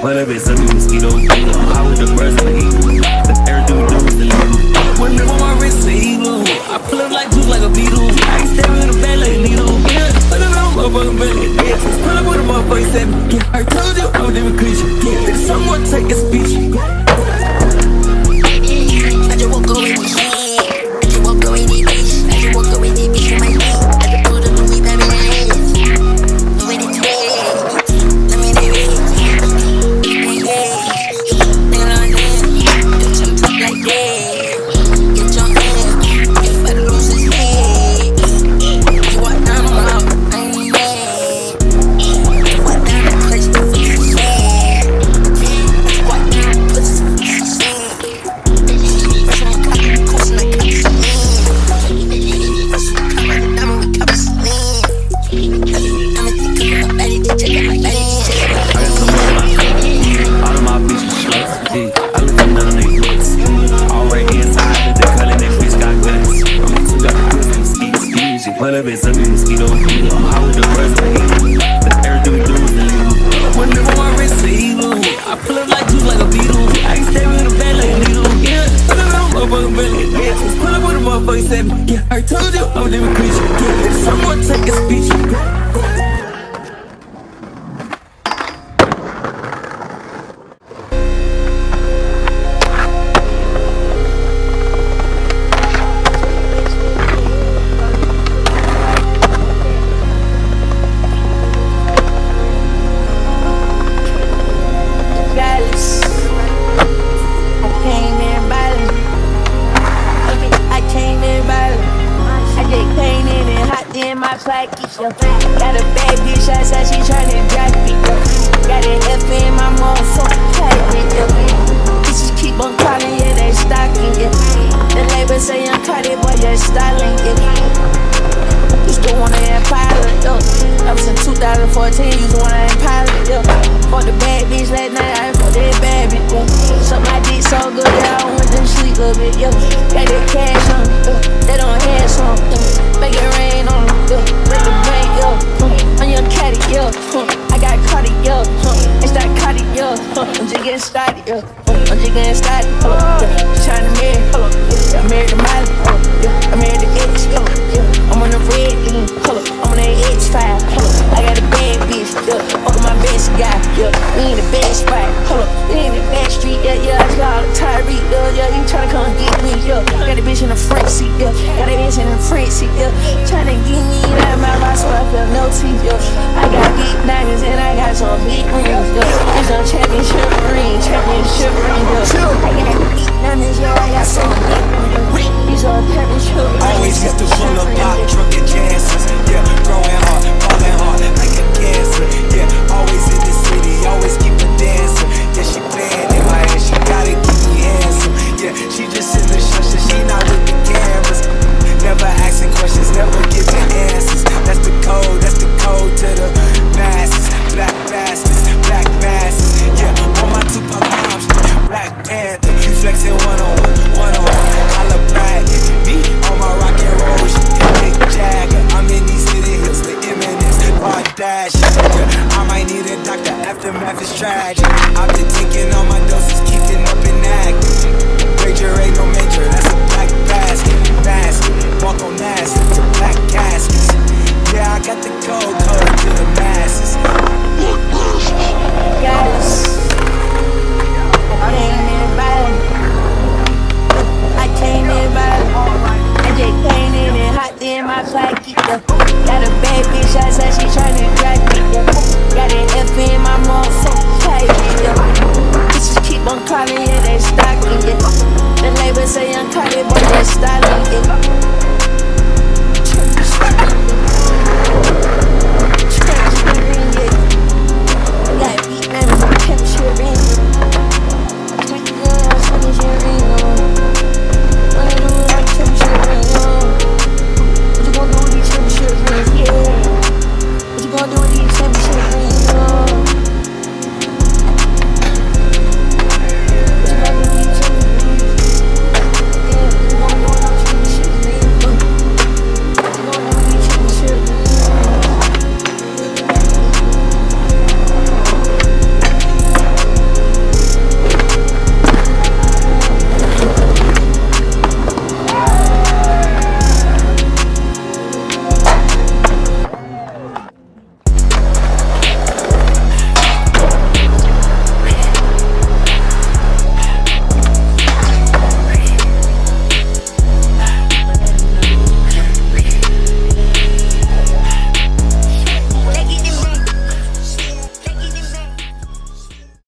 One of it's a mosquito data. I was the first to eat. The air do do the little. One my wrist to eat I pull up like juice like a beetle. I ain't stabbing in the bed like a needle. Yeah, but I'm not motherfucking belly. Yeah, pull up with a motherfucking seven. Yeah, I told you I'm a different creature. Yeah, someone take a speech. you, I'm living creature. If someone take a speech, 2014, you the one I ain't pilot, yeah. Fuck the bad bitch last night, I ain't fuck that bad bitch, yeah. Suck my dick so good that I went to sleep a bit, yeah. Got that cash on yeah. That bitch in the front seat, yeah. Got a bitch in the front seat, yeah. Tryna get me out of my ride so I feel no teeth, yeah. I got deep. flexing one on one, one on one. Holla pride, me on my rock and roll shit. Mick Jagger, I'm in these city hills, the imminence, hard dash. I might need a doctor, aftermath is tragic. I've been taking all my doses, keeping up and active. Major ain't no major, that's a black basket. Basket, walk on ass, it's a black casket. Yeah, I got the cold code. Yeah. Got a bad bitch outside, she tryna drag me. Got an F in my motherfucking cage. Yeah. Bitches keep on calling, yeah, they stalking. Yeah. The label say I'm calling, but they're styling.